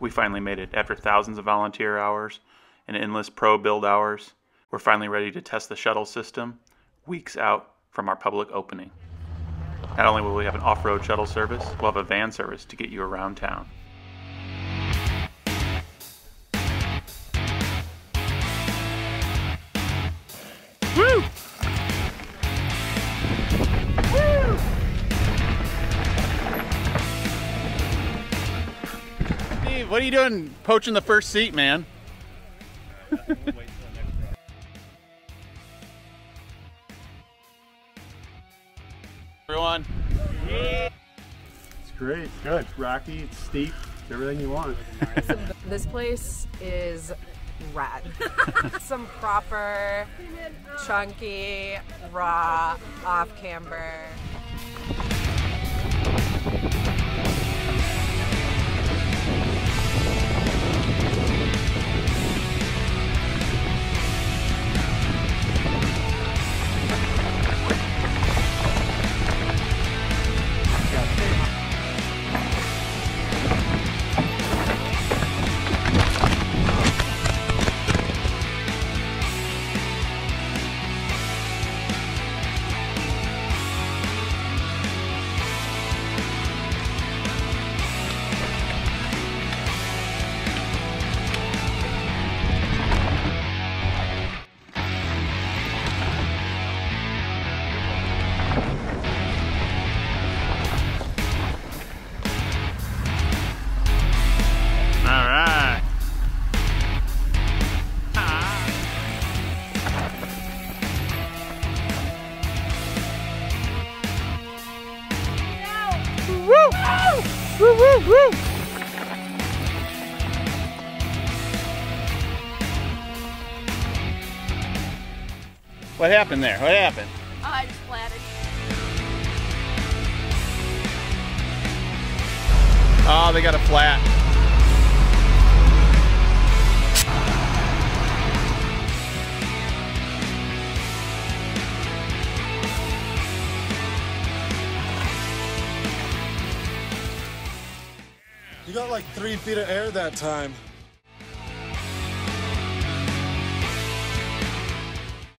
We finally made it. After thousands of volunteer hours and endless pro build hours, we're finally ready to test the shuttle system weeks out from our public opening. Not only will we have an off road shuttle service, we'll have a van service to get you around town. Woo! Steve, what are you doing poaching the first seat, man? Everyone. It's great. It's good. It's rocky. It's steep. It's everything you want. This place is rad. Some proper, chunky, raw, off camber. What happened there? What happened? Oh, I just planted. Oh, they got a flat. You got like three feet of air that time.